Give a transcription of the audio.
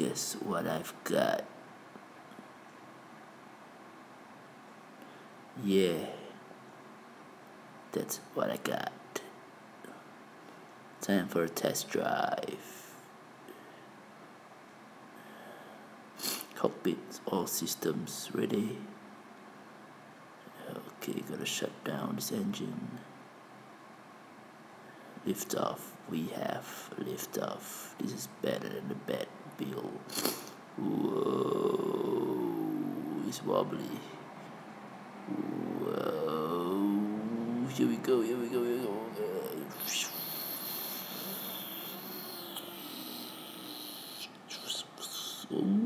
guess what I've got? Yeah, that's what I got. Time for a test drive. Cockpit, all systems ready. Okay, gotta shut down this engine. Lift off. We have lift off. This is better than the bed bill. Whoa, it's wobbly. Whoa, here we go. Here we go. Here we go. Uh,